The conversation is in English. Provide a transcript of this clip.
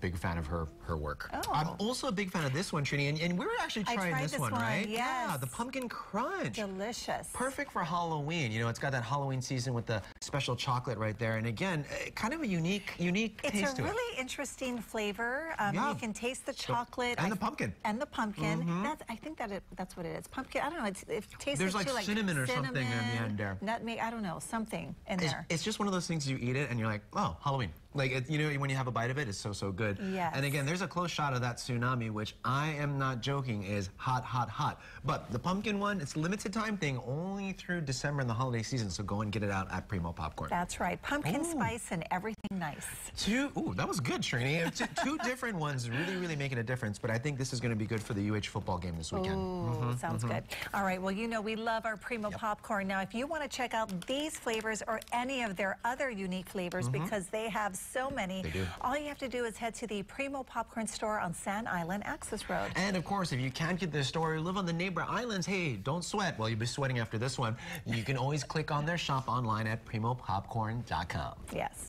big fan of her her work. Oh. I'm also a big fan of this one, Trini, and, and we were actually trying this, this one, one, right? Yeah, the pumpkin crunch. Delicious. Perfect for Halloween. You know, it's got that Halloween season with the special chocolate right there, and again, eh, kind of a unique unique It's taste a to it. really interesting flavor. Um, Yeah. You can taste the chocolate and I- the pumpkin. And the pumpkin. That's, I think that it, that's what it is. Pumpkin. I don't know. It's, it tastes There's too, like cinnamon or something in the end there. Nutmeg. I don't know. Something in It's, there. it's just one of those things you eat it and you're like, oh, Halloween. Like, it, you know, when you have a bite of it, it's so, so good. Yes. And again, there's a close shot of that tsunami, which I am not joking is hot, hot, hot. But the pumpkin one, it's a limited time thing, only through December and the holiday season. So go and get it out at Primo Popcorn. That's right. Pumpkin Ooh. spice and everything nice. Two, ooh, that was good, Trini. Two, different ones really, really making a difference. But I think this is going to be good for the UH football game this weekend. Ooh, sounds good. All right, well, you know, we love our Primo Popcorn. Now, if you want to check out these flavors or any of their other unique flavors, because they have so many, They do. all you have to do is head to the Primo Popcorn store on Sand Island Access Road. And of course, if you can't get their store, you live on the neighbor islands, hey, don't sweat. Well, you'll be sweating after this one. You can always click on their shop online at primopopcorn.com. Yes.